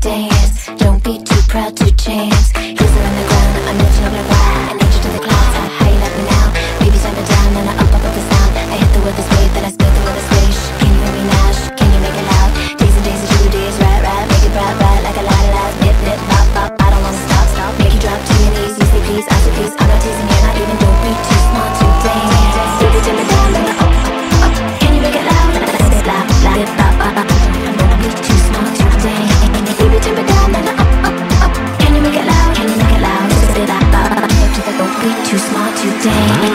day. today.